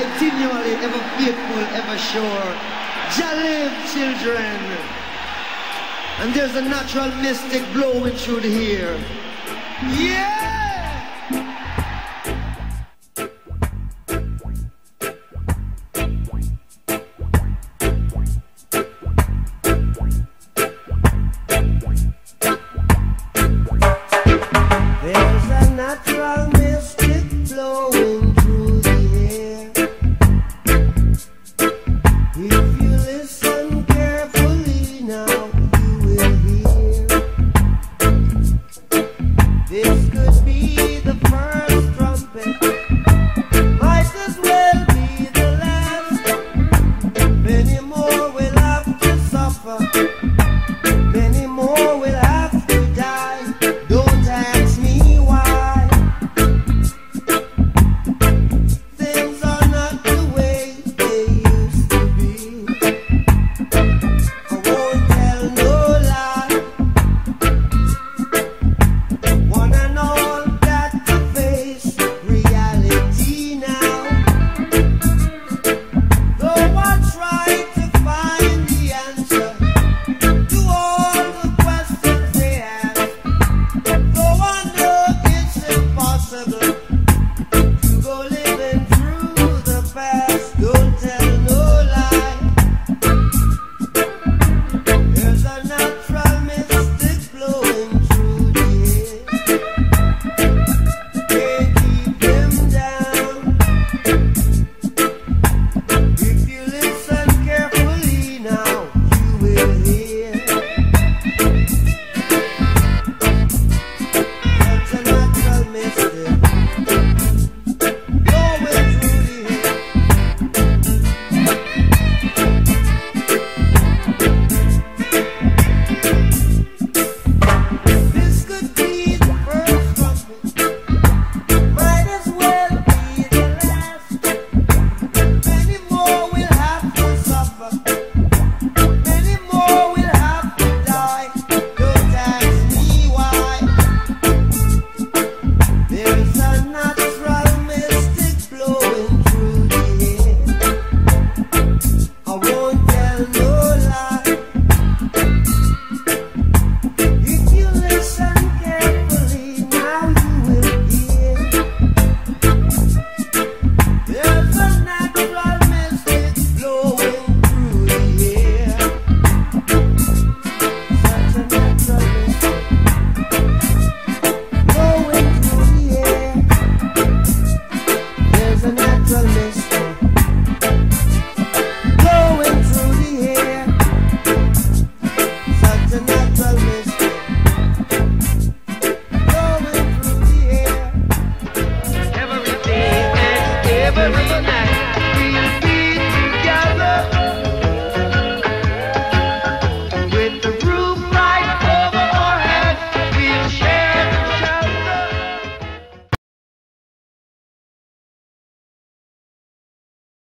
continually, ever faithful, ever sure. Jah live, children. And there's a natural mystic blowing through the air. Yeah! natural